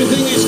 everything is.